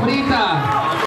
frita.